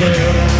care.